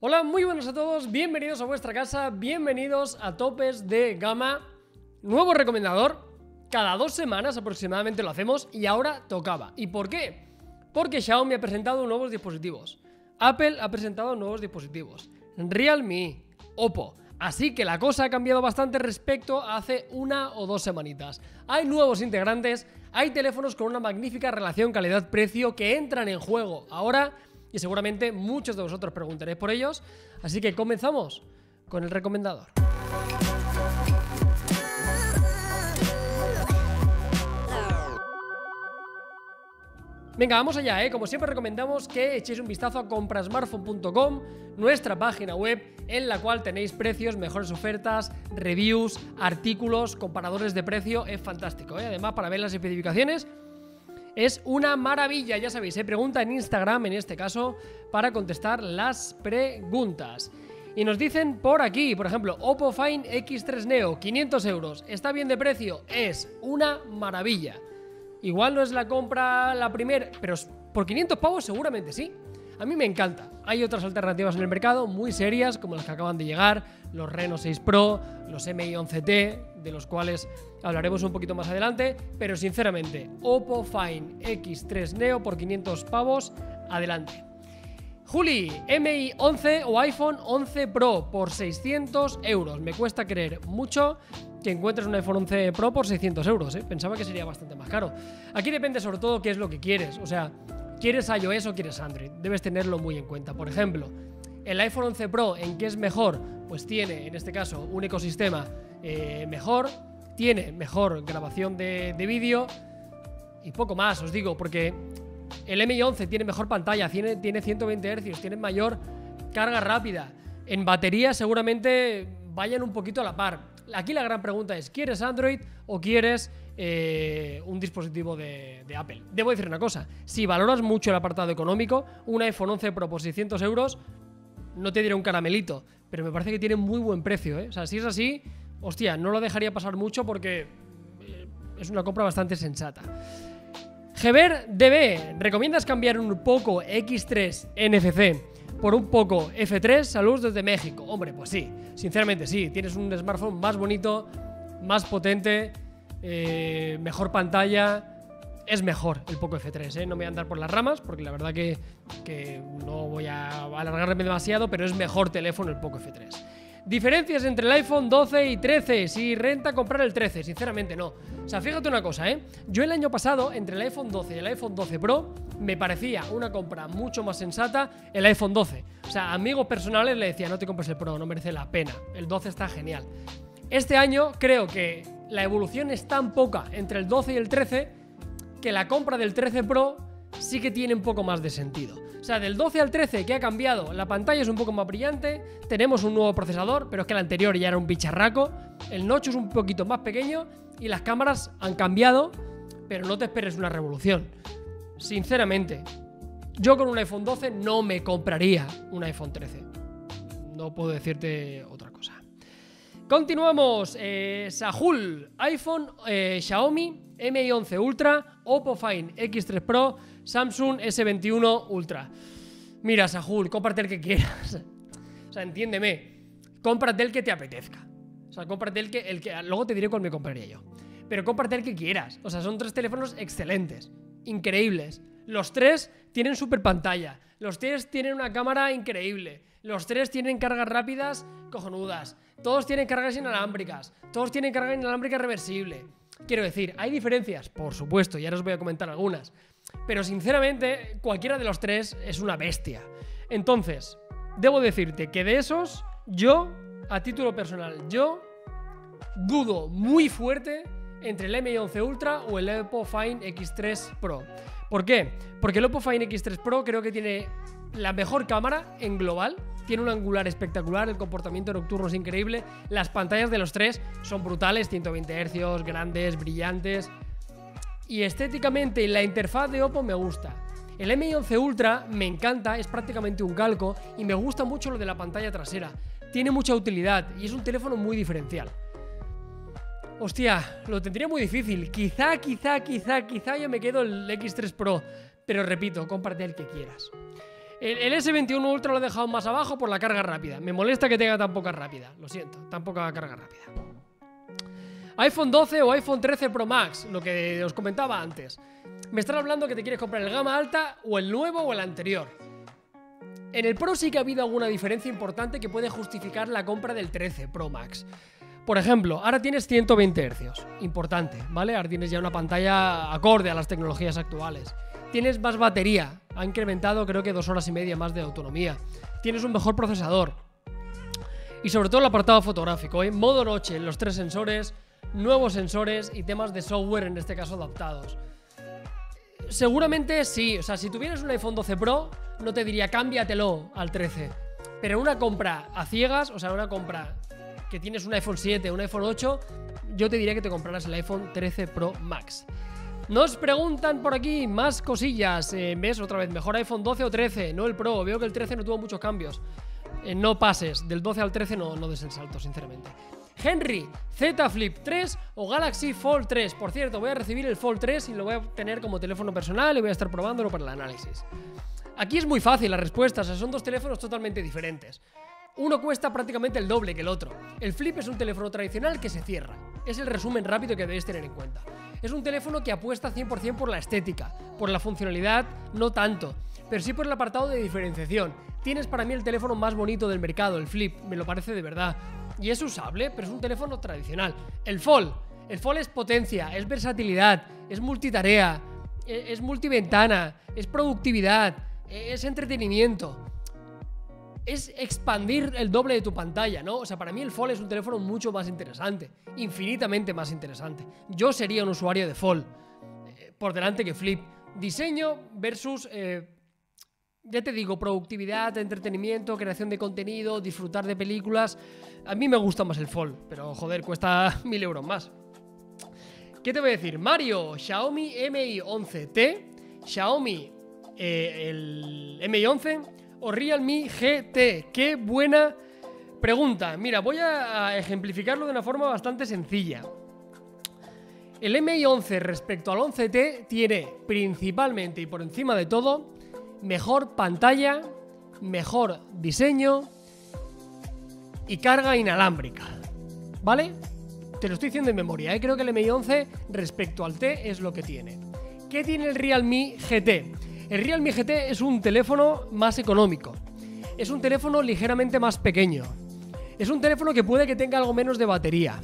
Hola, muy buenos a todos, bienvenidos a vuestra casa, bienvenidos a Topes de Gama. Nuevo recomendador, cada dos semanas aproximadamente lo hacemos y ahora tocaba. ¿Y por qué? Porque Xiaomi ha presentado nuevos dispositivos, Apple ha presentado nuevos dispositivos, Realme, Oppo. Así que la cosa ha cambiado bastante respecto a hace una o dos semanitas. Hay nuevos integrantes, hay teléfonos con una magnífica relación calidad-precio que entran en juego ahora y seguramente muchos de vosotros preguntaréis por ellos. Así que comenzamos con el recomendador. Venga, vamos allá, ¿eh? Como siempre recomendamos que echéis un vistazo a comprasmartphone.com, nuestra página web en la cual tenéis precios, mejores ofertas, reviews, artículos, comparadores de precio, es fantástico, ¿eh? Además, para ver las especificaciones es una maravilla, ya sabéis, ¿eh? pregunta en Instagram en este caso para contestar las preguntas. Y nos dicen por aquí, por ejemplo, Oppo Fine X3 Neo, 500 euros. ¿Está bien de precio? Es una maravilla. Igual no es la compra la primera, pero por 500 pavos seguramente sí. A mí me encanta. Hay otras alternativas en el mercado muy serias, como las que acaban de llegar, los Reno 6 Pro, los MI11T, de los cuales hablaremos un poquito más adelante, pero sinceramente, Oppo Fine X3 Neo por 500 pavos, adelante. Juli, MI 11 o iPhone 11 Pro por 600 euros. Me cuesta creer mucho que encuentres un iPhone 11 Pro por 600 euros. ¿eh? Pensaba que sería bastante más caro. Aquí depende sobre todo qué es lo que quieres. O sea, ¿quieres iOS o quieres Android? Debes tenerlo muy en cuenta. Por ejemplo, el iPhone 11 Pro, ¿en qué es mejor? Pues tiene, en este caso, un ecosistema eh, mejor, tiene mejor grabación de, de vídeo y poco más, os digo, porque el MI11 tiene mejor pantalla, tiene, tiene 120 Hz, tiene mayor carga rápida. En batería seguramente vayan un poquito a la par. Aquí la gran pregunta es, ¿quieres Android o quieres eh, un dispositivo de, Apple? Debo decir una cosa, si valoras mucho el apartado económico, un iPhone 11 Pro por 600 euros no te diré un caramelito, pero me parece que tiene muy buen precio. ¿eh? O sea, si es así, hostia, no lo dejaría pasar mucho porque eh, es una compra bastante sensata. Geber DB, ¿recomiendas cambiar un Poco X3 NFC por un Poco F3? Saludos desde México. Hombre, pues sí, sinceramente sí. Tienes un smartphone más bonito, más potente, eh, mejor pantalla. Es mejor el Poco F3, ¿eh? no me voy a andar por las ramas porque la verdad que, que no voy a alargarme demasiado, pero es mejor teléfono el Poco F3. Diferencias entre el iPhone 12 y 13. Si renta comprar el 13, sinceramente no. O sea, fíjate una cosa, ¿eh? Yo el año pasado, entre el iPhone 12 y el iPhone 12 Pro, me parecía una compra mucho más sensata el iPhone 12. O sea, amigos personales le decía, no te compres el Pro, no merece la pena. El 12 está genial. Este año creo que la evolución es tan poca entre el 12 y el 13 que la compra del 13 Pro sí que tiene un poco más de sentido. O sea, del 12 al 13 que ha cambiado, la pantalla es un poco más brillante, tenemos un nuevo procesador, pero es que el anterior ya era un bicharraco, el notch es un poquito más pequeño y las cámaras han cambiado, pero no te esperes una revolución. Sinceramente, yo con un iPhone 12 no me compraría un iPhone 13. No puedo decirte otra cosa. Continuamos. Eh, Sahul, iPhone, eh, Xiaomi, Mi11 Ultra, Oppo Fine X3 Pro, Samsung S21 Ultra. Mira, Sahul, cómprate el que quieras. o sea, entiéndeme. Cómprate el que te apetezca. O sea, cómprate el que, el que. Luego te diré cuál me compraría yo. Pero cómprate el que quieras. O sea, son tres teléfonos excelentes. Increíbles. Los tres tienen super pantalla. Los tres tienen una cámara increíble. Los tres tienen cargas rápidas cojonudas. Todos tienen cargas inalámbricas. Todos tienen carga inalámbrica reversible. Quiero decir, ¿hay diferencias? Por supuesto, ya os voy a comentar algunas. Pero sinceramente, cualquiera de los tres es una bestia. Entonces, debo decirte que de esos, yo, a título personal, yo dudo muy fuerte entre el Mi11 Ultra o el Oppo Fine X3 Pro. ¿Por qué? Porque el Oppo Fine X3 Pro creo que tiene la mejor cámara en global, tiene un angular espectacular, el comportamiento nocturno es increíble, las pantallas de los tres son brutales, 120 Hz, grandes, brillantes. Y estéticamente la interfaz de Oppo me gusta. El Mi11 Ultra me encanta, es prácticamente un calco y me gusta mucho lo de la pantalla trasera. Tiene mucha utilidad y es un teléfono muy diferencial. Hostia, lo tendría muy difícil. Quizá, quizá, quizá, quizá yo me quedo el X3 Pro. Pero repito, comparte el que quieras. El, S21 Ultra lo he dejado más abajo por la carga rápida. Me molesta que tenga tan poca rápida. Lo siento, tan poca carga rápida. iPhone 12 o iPhone 13 Pro Max, lo que os comentaba antes. Me están hablando que te quieres comprar el gama alta o el nuevo o el anterior. En el Pro sí que ha habido alguna diferencia importante que puede justificar la compra del 13 Pro Max. Por ejemplo, ahora tienes 120 Hz. Importante, ¿vale? Ahora tienes ya una pantalla acorde a las tecnologías actuales. Tienes más batería. Ha incrementado creo que dos horas y media más de autonomía. Tienes un mejor procesador. Y sobre todo el apartado fotográfico, ¿eh? Modo noche, los tres sensores, nuevos sensores y temas de software en este caso adaptados. Seguramente sí, o sea, si tuvieras un iPhone 12 Pro, no te diría cámbiatelo al 13. Pero una compra a ciegas, o sea, una compra que tienes un iPhone 7, un iPhone 8, yo te diría que te comprarás el iPhone 13 Pro Max. Nos preguntan por aquí más cosillas. Eh, ¿Ves otra vez? ¿Mejor iPhone 12 o 13? No el Pro. Veo que el 13 no tuvo muchos cambios. Eh, no pases. Del 12 al 13 no, no des el salto, sinceramente. Henry, Z Flip 3 o Galaxy Fold 3. Por cierto, voy a recibir el Fold 3 y lo voy a tener como teléfono personal y voy a estar probándolo para el análisis. Aquí es muy fácil la respuesta, son dos teléfonos totalmente diferentes. Uno cuesta prácticamente el doble que el otro. El Flip es un teléfono tradicional que se cierra. Es el resumen rápido que debéis tener en cuenta. Es un teléfono que apuesta 100% por la estética, por la funcionalidad no tanto, pero sí por el apartado de diferenciación. Tienes para mí el teléfono más bonito del mercado, el Flip, me lo parece de verdad. Y es usable, pero es un teléfono tradicional. El Fold. El Fold es potencia, es versatilidad, es multitarea, e-, es multiventana, es productividad, e-, es entretenimiento es expandir el doble de tu pantalla, ¿no? O sea, para mí el Fold es un teléfono mucho más interesante, infinitamente más interesante. Yo sería un usuario de Fold, eh, por delante que Flip. Diseño versus, eh, ya te digo, productividad, entretenimiento, creación de contenido, disfrutar de películas. A mí me gusta más el Fold, pero joder, cuesta mil euros más. ¿Qué te voy a decir? Mario, Xiaomi Mi 11T, Xiaomi eh, el Mi 11 o Realme GT? Qué buena pregunta. Mira, voy a ejemplificarlo de una forma bastante sencilla. El MI 11 respecto al 11T tiene principalmente y por encima de todo mejor pantalla, mejor diseño y carga inalámbrica. ¿Vale? Te lo estoy diciendo en memoria, ¿eh? creo que el MI 11 respecto al T es lo que tiene. ¿Qué tiene el Realme GT? El Realme GT es un teléfono más económico. Es un teléfono ligeramente más pequeño. Es un teléfono que puede que tenga algo menos de batería.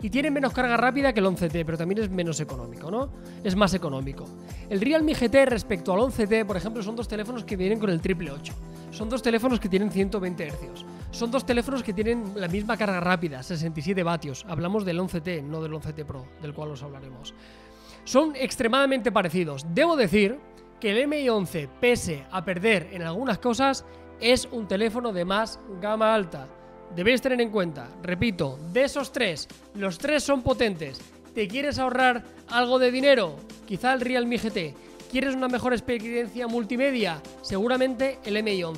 Y tiene menos carga rápida que el 11T, pero también es menos económico, ¿no? Es más económico. El Realme GT respecto al 11T, por ejemplo, son dos teléfonos que vienen con el triple 8. Son dos teléfonos que tienen 120 Hz. Son dos teléfonos que tienen la misma carga rápida, 67 vatios. Hablamos del 11T, no del 11T Pro, del cual os hablaremos. Son extremadamente parecidos. Debo decir que el MI11, pese a perder en algunas cosas, es un teléfono de más gama alta. Debéis tener en cuenta, repito, de esos tres, los tres son potentes. ¿Te quieres ahorrar algo de dinero? Quizá el Realme GT. ¿Quieres una mejor experiencia multimedia? Seguramente el MI11.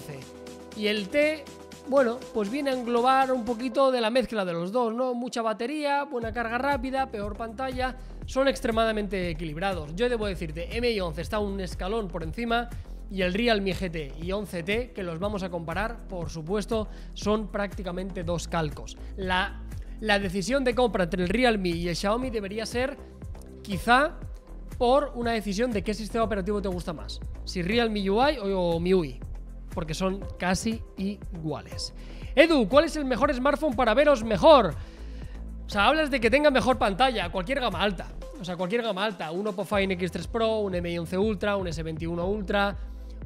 Y el T, bueno, pues viene a englobar un poquito de la mezcla de los dos, ¿no? Mucha batería, buena carga rápida, peor pantalla, son extremadamente equilibrados. Yo debo decirte, MI 11 está un escalón por encima y el Realme GT y 11T, que los vamos a comparar, por supuesto, son prácticamente dos calcos. La, decisión de compra entre el Realme y el Xiaomi debería ser quizá por una decisión de qué sistema operativo te gusta más, si Realme UI o MIUI, porque son casi iguales. Edu, ¿cuál es el mejor smartphone para veros mejor? O sea, hablas de que tenga mejor pantalla, cualquier gama alta. O sea, cualquier gama alta. Un Oppo Find X3 Pro, un Mi 11 Ultra, un S21 Ultra,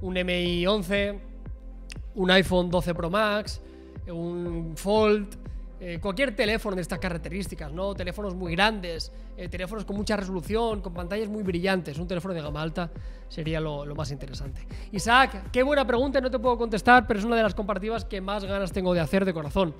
un Mi 11, un iPhone 12 Pro Max, un Fold, eh, cualquier teléfono de estas características, ¿no? Teléfonos muy grandes, eh, teléfonos con mucha resolución, con pantallas muy brillantes. Un teléfono de gama alta sería lo, lo, más interesante. Isaac, qué buena pregunta, no te puedo contestar, pero es una de las comparativas que más ganas tengo de hacer de corazón.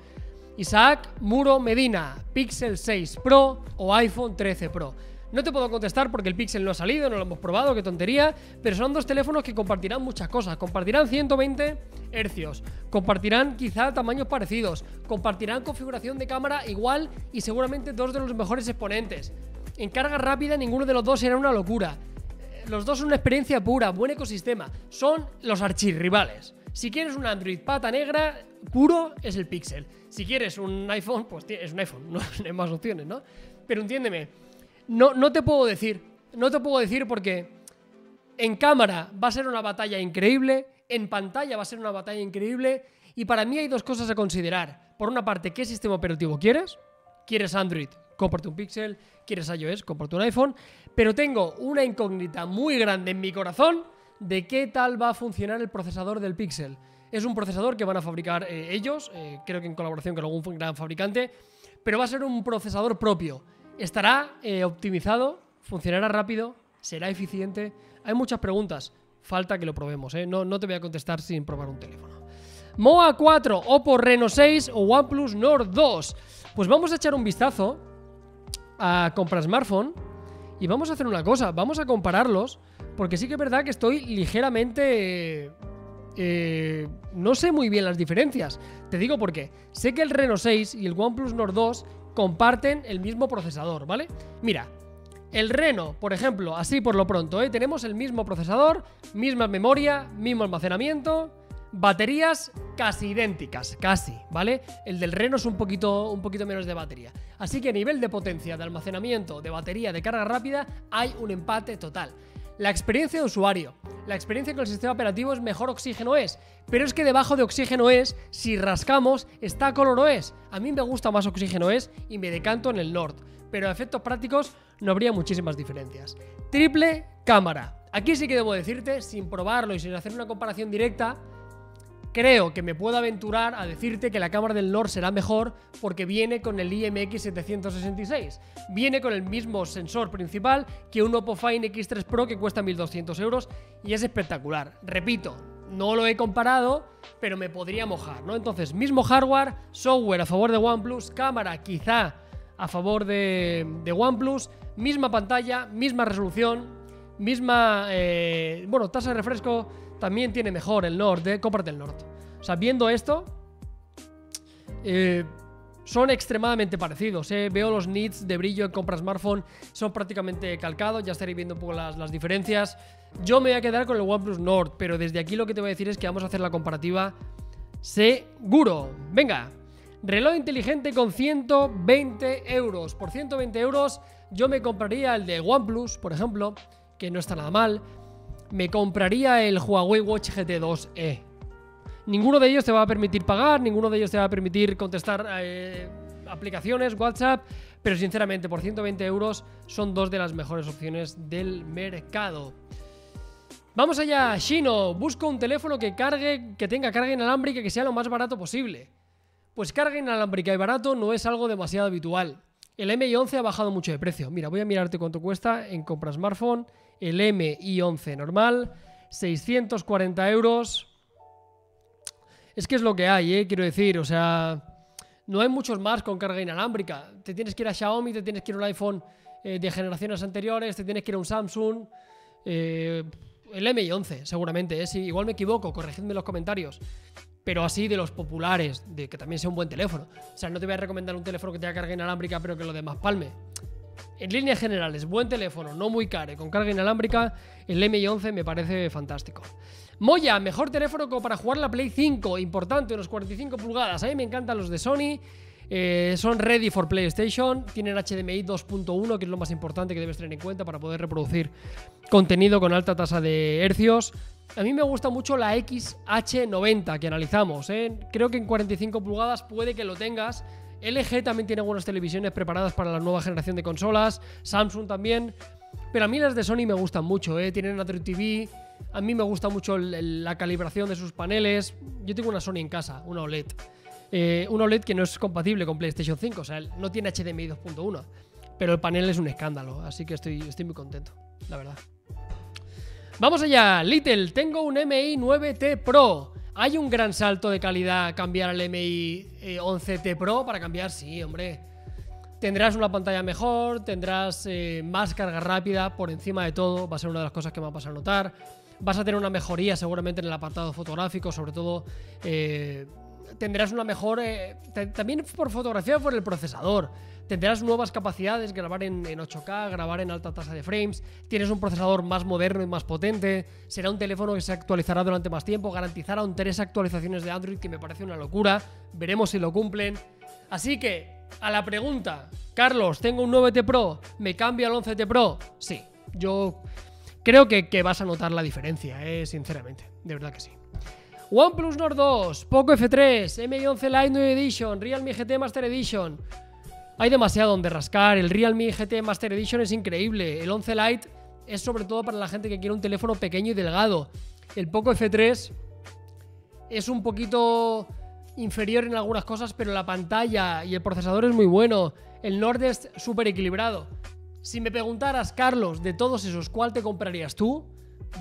Isaac Muro Medina, Pixel 6 Pro o iPhone 13 Pro. No te puedo contestar porque el Pixel no ha salido, no lo hemos probado, qué tontería, pero son dos teléfonos que compartirán muchas cosas. Compartirán 120 hercios, compartirán quizá tamaños parecidos, compartirán configuración de cámara igual y seguramente dos de los mejores exponentes. En carga rápida ninguno de los dos será una locura. los dos son una experiencia pura, buen ecosistema. Son los archirrivales. Si quieres un Android pata negra, puro es el Pixel. Si quieres un iPhone, pues es un iPhone, no hay más opciones, ¿no? Pero entiéndeme, no, no te puedo decir, no te puedo decir porque en cámara va a ser una batalla increíble, en pantalla va a ser una batalla increíble, y para mí hay dos cosas a considerar. Por una parte, ¿qué sistema operativo quieres? ¿Quieres Android? Cómprate un Pixel. ¿Quieres iOS? Cómprate un iPhone. Pero tengo una incógnita muy grande en mi corazón de qué tal va a funcionar el procesador del Pixel. Es un procesador que van a fabricar eh, ellos, eh, creo que en colaboración con algún gran fabricante, pero va a ser un procesador propio. Estará eh, optimizado, funcionará rápido, será eficiente. Hay muchas preguntas, falta que lo probemos, no, no te voy a contestar sin probar un teléfono. MOA 4, Oppo Reno 6 o OnePlus Nord 2. Pues vamos a echar un vistazo a comprar smartphone y vamos a hacer una cosa, vamos a compararlos porque sí que es verdad que estoy ligeramente... Eh, no sé muy bien las diferencias. Te digo por qué. Sé que el Reno 6 y el OnePlus Nord 2 comparten el mismo procesador, ¿vale? Mira, el Reno, por ejemplo, así por lo pronto, ¿eh? tenemos el mismo procesador, misma memoria, mismo almacenamiento, Baterías casi idénticas, casi, ¿vale? El del Reno es un poquito, un poquito menos de batería. Así que a nivel de potencia, de almacenamiento, de batería, de carga rápida, hay un empate total. La experiencia de usuario. La experiencia con el sistema operativo es mejor Oxígeno es, pero es que debajo de Oxígeno es, si rascamos, está Color OS. A mí me gusta más Oxígeno es y me decanto en el Nord, pero a efectos prácticos no habría muchísimas diferencias. Triple cámara. Aquí sí que debo decirte, sin probarlo y sin hacer una comparación directa, Creo que me puedo aventurar a decirte que la cámara del Nord será mejor porque viene con el IMX766. Viene con el mismo sensor principal que un Oppo Find X3 Pro que cuesta 1200 euros y es espectacular. Repito, no lo he comparado, pero me podría mojar, ¿no? Entonces, mismo hardware, software a favor de OnePlus, cámara quizá a favor de, OnePlus, misma pantalla, misma resolución, misma, eh, bueno, tasa de refresco también tiene mejor el Nord, ¿eh? Cómprate el Nord. O sea, viendo esto, eh, son extremadamente parecidos. ¿eh? Veo los nits de brillo en compra smartphone, son prácticamente calcados, ya estaréis viendo un poco las, las, diferencias. Yo me voy a quedar con el OnePlus Nord, pero desde aquí lo que te voy a decir es que vamos a hacer la comparativa seguro. Venga, reloj inteligente con 120 euros. Por 120 euros yo me compraría el de OnePlus, por ejemplo, que no está nada mal me compraría el Huawei Watch GT 2e. Ninguno de ellos te va a permitir pagar, ninguno de ellos te va a permitir contestar eh, aplicaciones, WhatsApp, pero sinceramente por 120 euros son dos de las mejores opciones del mercado. Vamos allá, Shino, busco un teléfono que cargue, que tenga carga inalámbrica que sea lo más barato posible. Pues carga inalámbrica y barato no es algo demasiado habitual. El MI11 ha bajado mucho de precio. Mira, voy a mirarte cuánto cuesta en compra smartphone el MI11 normal, 640 euros. Es que es lo que hay, ¿eh? quiero decir, o sea, no hay muchos más con carga inalámbrica. Te tienes que ir a Xiaomi, te tienes que ir a un iPhone eh, de generaciones anteriores, te tienes que ir a un Samsung. Eh, el MI11, seguramente. Si igual me equivoco, corregidme en los comentarios. Pero así de los populares, de que también sea un buen teléfono. O sea, no te voy a recomendar un teléfono que tenga carga inalámbrica, pero que lo demás palme. En líneas generales, buen teléfono, no muy caro, con carga inalámbrica, el MI11 me parece fantástico. Moya, mejor teléfono como para jugar la Play 5, importante, unos 45 pulgadas. A mí me encantan los de Sony, eh, son ready for PlayStation, tienen HDMI 2.1, que es lo más importante que debes tener en cuenta para poder reproducir contenido con alta tasa de hercios. A mí me gusta mucho la XH90 que analizamos. ¿eh? Creo que en 45 pulgadas puede que lo tengas LG también tiene algunas televisiones preparadas para la nueva generación de consolas, Samsung también, pero a mí las de Sony me gustan mucho, ¿eh? tienen Android TV, a mí me gusta mucho la calibración de sus paneles, yo tengo una Sony en casa, una OLED, eh, una OLED que no es compatible con PlayStation 5, o sea, no tiene HDMI 2.1, pero el panel es un escándalo, así que estoy, estoy muy contento, la verdad. Vamos allá, Little, tengo un MI 9T Pro. ¿Hay un gran salto de calidad cambiar al MI 11T eh, Pro para cambiar? Sí, hombre. Tendrás una pantalla mejor, tendrás eh, más carga rápida por encima de todo, va a ser una de las cosas que me va a notar. Vas a tener una mejoría seguramente en el apartado fotográfico, sobre todo eh, tendrás una mejor... ta- también por fotografía por el procesador. Tendrás nuevas capacidades, grabar en, en 8K, grabar en alta tasa de frames. Tienes un procesador más moderno y más potente. Será un teléfono que se actualizará durante más tiempo. Garantizará un tres actualizaciones de Android, que me parece una locura. Veremos si lo cumplen. Así que, a la pregunta, Carlos, tengo un 9T Pro, ¿me cambia al 11T Pro? Sí, yo creo que, vas a notar la diferencia, eh, sinceramente. De verdad que sí. OnePlus Nord 2, Poco F3, Mi11 Lite 9 Edition, Realme GT Master Edition. Hay demasiado donde rascar. El Realme GT Master Edition es increíble. El 11 Lite es sobre todo para la gente que quiere un teléfono pequeño y delgado. El Poco F3 es un poquito inferior en algunas cosas, pero la pantalla y el procesador es muy bueno. El Nord es súper equilibrado. Si me preguntaras, Carlos, de todos esos, ¿cuál te comprarías tú?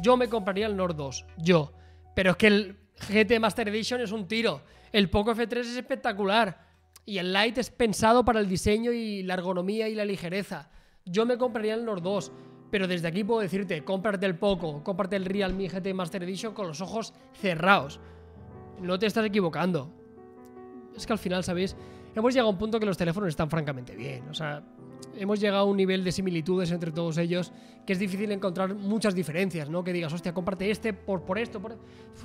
Yo me compraría el Nord 2. Yo. Pero es que el GT Master Edition es un tiro. El Poco F3 es espectacular. Y el Lite es pensado para el diseño y la ergonomía y la ligereza. Yo me compraría el Nord 2. Pero desde aquí puedo decirte, cómprate el Poco, cómprate el Realme GT Master Edition con los ojos cerrados. No te estás equivocando. Es que al final, ¿sabéis? Hemos llegado a un punto que los teléfonos están francamente bien. O sea, hemos llegado a un nivel de similitudes entre todos ellos que es difícil encontrar muchas diferencias, ¿no? Que digas, hostia, cómprate este por, por esto, por...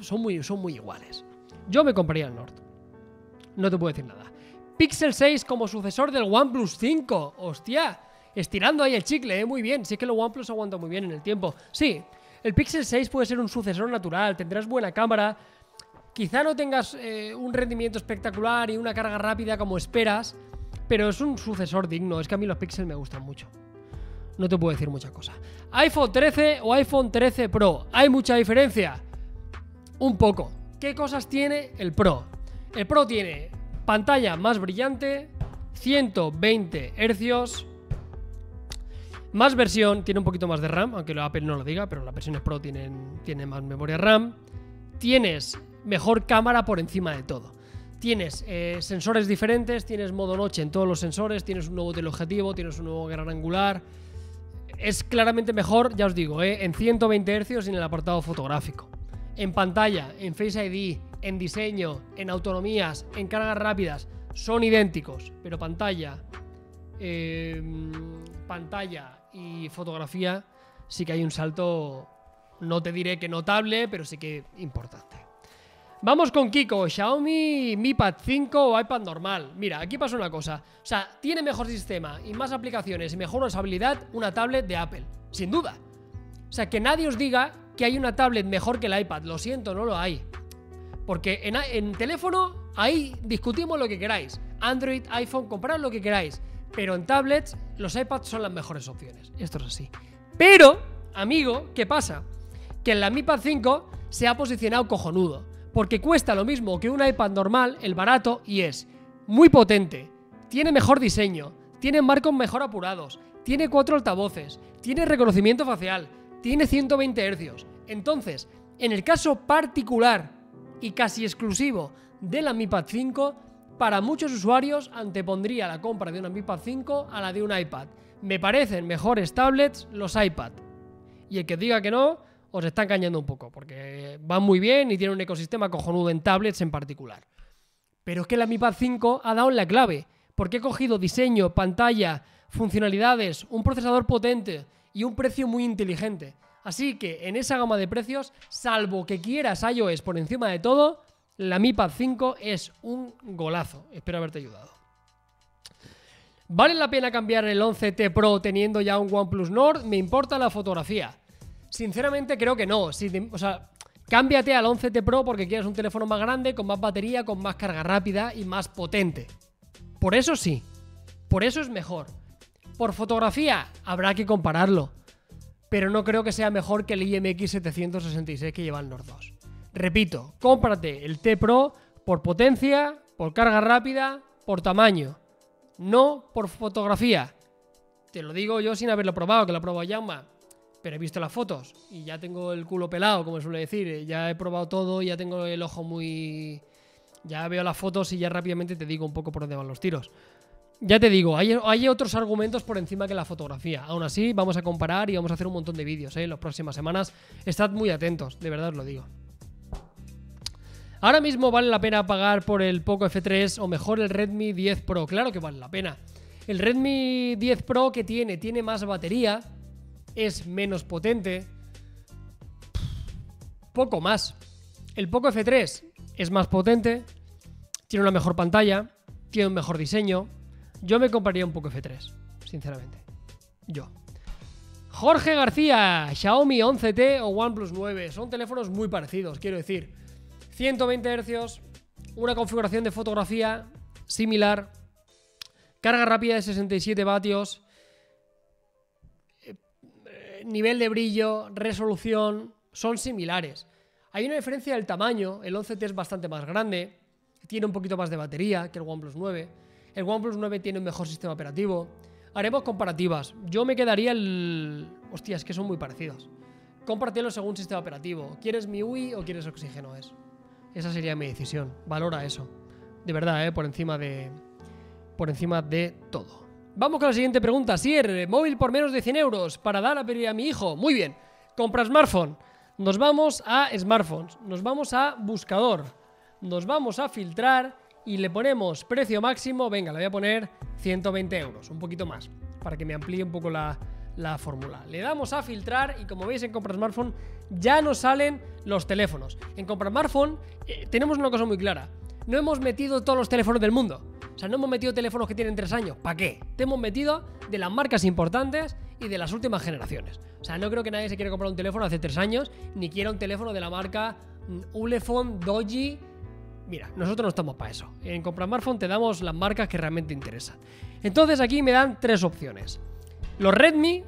Son, muy, son muy iguales. Yo me compraría el Nord. No te puedo decir nada. Pixel 6 como sucesor del OnePlus 5. Hostia, estirando ahí el chicle, ¿eh? Muy bien. Sí que el OnePlus aguanta muy bien en el tiempo. Sí, el Pixel 6 puede ser un sucesor natural. Tendrás buena cámara. Quizá no tengas eh, un rendimiento espectacular y una carga rápida como esperas, pero es un sucesor digno. Es que a mí los Pixel me gustan mucho. No te puedo decir mucha cosa. iPhone 13 o iPhone 13 Pro. ¿Hay mucha diferencia? Un poco. ¿Qué cosas tiene el Pro? El Pro tiene pantalla más brillante, 120 Hz, más versión, tiene un poquito más de RAM, aunque Apple no lo diga, pero las versiones Pro tienen, tienen más memoria RAM. Tienes mejor cámara por encima de todo. Tienes eh, sensores diferentes, tienes modo noche en todos los sensores, tienes un nuevo teleobjetivo, tienes un nuevo gran angular. Es claramente mejor, ya os digo, eh, en 120 Hz y en el apartado fotográfico. En pantalla, en Face ID, en diseño, en autonomías, en cargas rápidas, son idénticos, pero pantalla, eh, pantalla y fotografía sí que hay un salto, no te diré que notable, pero sí que importante. Vamos con Kiko, Xiaomi Mi Pad 5 o iPad normal. Mira, aquí pasa una cosa. O sea, tiene mejor sistema y más aplicaciones y mejor usabilidad una tablet de Apple. Sin duda. O sea, que nadie os diga que hay una tablet mejor que el iPad. Lo siento, no lo hay. Porque en, teléfono, ahí discutimos lo que queráis. Android, iPhone, comprad lo que queráis. Pero en tablets, los iPads son las mejores opciones. Esto es así. Pero, amigo, ¿qué pasa? Que en la Mi Pad 5 se ha posicionado cojonudo. Porque cuesta lo mismo que un iPad normal, el barato, y es muy potente. Tiene mejor diseño. Tiene marcos mejor apurados. Tiene cuatro altavoces. Tiene reconocimiento facial. Tiene 120 Hz. Entonces, en el caso particular y casi exclusivo de la Mi Pad 5, para muchos usuarios antepondría la compra de una Mi Pad 5 a la de un iPad. Me parecen mejores tablets los iPad. Y el que diga que no, os está engañando un poco, porque van muy bien y tienen un ecosistema cojonudo en tablets en particular. Pero es que la Mi Pad 5 ha dado la clave, porque he cogido diseño, pantalla, funcionalidades, un procesador potente y un precio muy inteligente. Así que en esa gama de precios, salvo que quieras iOS por encima de todo, la Mi Pad 5 es un golazo. Espero haberte ayudado. ¿Vale la pena cambiar el 11T Pro teniendo ya un OnePlus Nord? Me importa la fotografía. Sinceramente creo que no. Si te- o sea, cámbiate al 11T Pro porque quieres un teléfono más grande, con más batería, con más carga rápida y más potente. Por eso sí. Por eso es mejor. Por fotografía habrá que compararlo. Pero no creo que sea mejor que el IMX 766 que lleva el Nord 2. Repito, cómprate el T Pro por potencia, por carga rápida, por tamaño. No por fotografía. Te lo digo yo sin haberlo probado, que lo ha probado Yauma. Pero he visto las fotos y ya tengo el culo pelado, como suele decir. Ya he probado todo, ya tengo el ojo muy. Ya veo las fotos y ya rápidamente te digo un poco por dónde van los tiros. Ya te digo, hay, otros argumentos por encima que la fotografía. Aún así, vamos a comparar y vamos a hacer un montón de vídeos ¿eh? en las próximas semanas. Estad muy atentos, de verdad os lo digo. Ahora mismo vale la pena pagar por el Poco F3 o mejor el Redmi 10 Pro. Claro que vale la pena. El Redmi 10 Pro que tiene, tiene más batería, es menos potente. Poco más. El Poco F3 es más potente, tiene una mejor pantalla, tiene un mejor diseño. Yo me compraría un Poco F3, sinceramente. Yo. Jorge García, Xiaomi 11T o OnePlus 9. Son teléfonos muy parecidos, quiero decir. 120 Hz, una configuración de fotografía similar, carga rápida de 67 vatios, eh, nivel de brillo, resolución, son similares. Hay una diferencia del tamaño, el 11T es bastante más grande, tiene un poquito más de batería que el OnePlus 9, el OnePlus 9 tiene un mejor sistema operativo. Haremos comparativas. Yo me quedaría el... Hostia, es que son muy parecidos. Cómpratelo según sistema operativo. ¿Quieres MIUI o quieres Oxígeno S? Esa sería mi decisión. Valora eso. De verdad, ¿eh? Por encima de... Por encima de todo. Vamos con la siguiente pregunta. Sier, móvil por menos de 100 euros para dar a pedir a mi hijo. Muy bien. Compra smartphone. Nos vamos a smartphones. Nos vamos a buscador. Nos vamos a filtrar y le ponemos precio máximo. Venga, le voy a poner 120 euros. Un poquito más. Para que me amplíe un poco la, la fórmula. Le damos a filtrar y como veis en Compra Smartphone ya nos salen los teléfonos. En Compra Smartphone eh, tenemos una cosa muy clara. No hemos metido todos los teléfonos del mundo. O sea, no hemos metido teléfonos que tienen tres años. ¿Para qué? Te hemos metido de las marcas importantes y de las últimas generaciones. O sea, no creo que nadie se quiera comprar un teléfono hace tres años, ni quiera un teléfono de la marca mm, Ulefone, Doji. Mira, nosotros no estamos para eso. En Compra Smartphone te damos las marcas que realmente interesan. Entonces aquí me dan tres opciones los Redmi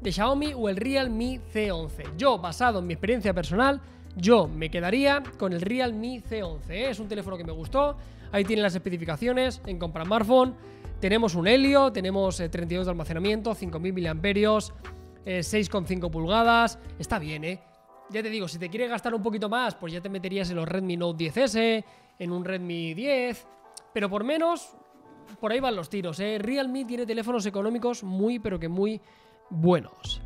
de Xiaomi o el Realme C11. Yo, basado en mi experiencia personal, yo me quedaría con el Realme C11. ¿eh? Es un teléfono que me gustó. Ahí tienen las especificaciones en compra smartphone. Tenemos un Helio, tenemos 32 eh, de almacenamiento, 5000 mAh, 6,5 pulgadas. Está bien, ¿eh? Ya te digo, si te quieres gastar un poquito más, pues ya te meterías en los Redmi Note 10S, en un Redmi 10. Pero por menos, por ahí van los tiros. ¿eh? Realme tiene teléfonos económicos muy, pero que muy buenos.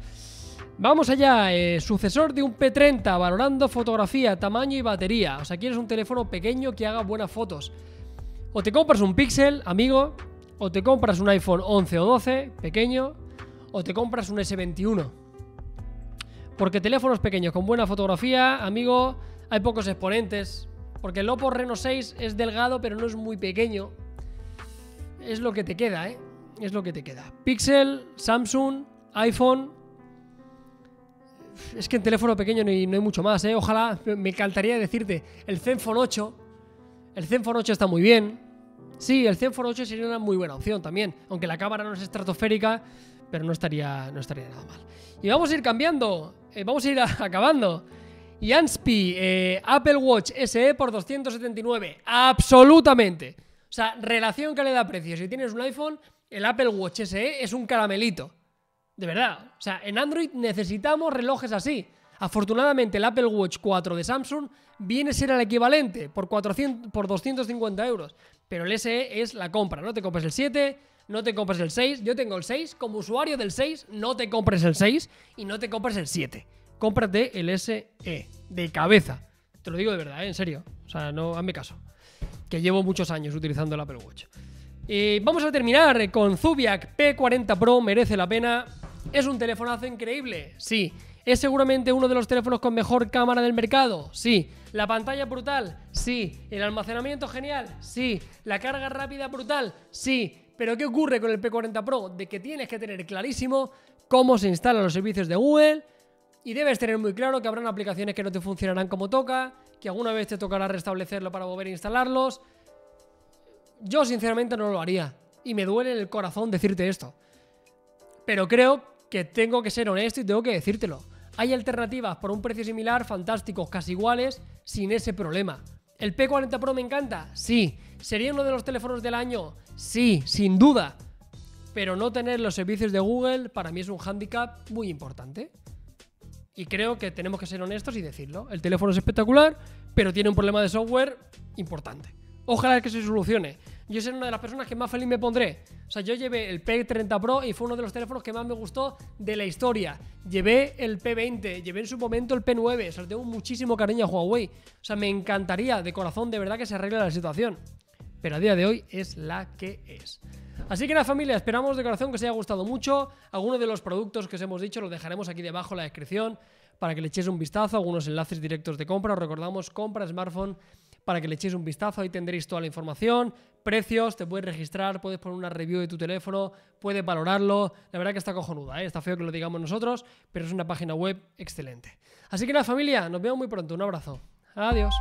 Vamos allá, eh, sucesor de un P30, valorando fotografía, tamaño y batería. O sea, quieres un teléfono pequeño que haga buenas fotos. O te compras un Pixel, amigo, o te compras un iPhone 11 o 12, pequeño, o te compras un S21. Porque teléfonos pequeños con buena fotografía, amigo, hay pocos exponentes. Porque el Oppo Reno 6 es delgado, pero no es muy pequeño es lo que te queda, ¿eh? Es lo que te queda. Pixel, Samsung, iPhone. Es que en teléfono pequeño no hay, mucho más, ¿eh? Ojalá, me encantaría decirte, el Zenfone 8. El Zenfone 8 está muy bien. Sí, el Zenfone 8 sería una muy buena opción también. Aunque la cámara no es estratosférica, pero no estaría, no estaría nada mal. Y vamos a ir cambiando. Eh, vamos a ir acabando. Yanspi, eh, Apple Watch SE por 279. Absolutamente. O sea, relación calidad-precio. Si tienes un iPhone, el Apple Watch SE es un caramelito. De verdad. O sea, en Android necesitamos relojes así. Afortunadamente, el Apple Watch 4 de Samsung viene a ser el equivalente por, 400, por 250 euros. Pero el SE es la compra. No te compres el 7, no te compres el 6. Yo tengo el 6. Como usuario del 6, no te compres el 6 y no te compres el 7. Cómprate el SE de cabeza. Te lo digo de verdad, ¿eh? en serio. O sea, no hazme caso que llevo muchos años utilizando el Apple Watch. Vamos a terminar con Zubiac P40 Pro, merece la pena. ¿Es un telefonazo increíble? Sí. ¿Es seguramente uno de los teléfonos con mejor cámara del mercado? Sí. ¿La pantalla brutal? Sí. ¿El almacenamiento genial? Sí. ¿La carga rápida brutal? Sí. Pero ¿qué ocurre con el P40 Pro? De que tienes que tener clarísimo cómo se instalan los servicios de Google y debes tener muy claro que habrán aplicaciones que no te funcionarán como toca, que alguna vez te tocará restablecerlo para volver a instalarlos. Yo sinceramente no lo haría. Y me duele el corazón decirte esto. Pero creo que tengo que ser honesto y tengo que decírtelo. Hay alternativas por un precio similar, fantásticos, casi iguales, sin ese problema. ¿El P40 Pro me encanta? Sí. ¿Sería uno de los teléfonos del año? Sí, sin duda. Pero no tener los servicios de Google para mí es un hándicap muy importante. Y creo que tenemos que ser honestos y decirlo. El teléfono es espectacular, pero tiene un problema de software importante. Ojalá que se solucione. Yo seré una de las personas que más feliz me pondré. O sea, yo llevé el P30 Pro y fue uno de los teléfonos que más me gustó de la historia. Llevé el P20, llevé en su momento el P9, o sea, tengo muchísimo cariño a Huawei. O sea, me encantaría de corazón, de verdad, que se arregle la situación. Pero a día de hoy es la que es. Así que nada familia, esperamos de corazón que os haya gustado mucho. Algunos de los productos que os hemos dicho los dejaremos aquí debajo en la descripción para que le echéis un vistazo, algunos enlaces directos de compra. Os recordamos, compra smartphone para que le echéis un vistazo, ahí tendréis toda la información, precios, te puedes registrar, puedes poner una review de tu teléfono, puedes valorarlo. La verdad que está cojonuda, ¿eh? está feo que lo digamos nosotros, pero es una página web excelente. Así que nada familia, nos vemos muy pronto, un abrazo. Adiós.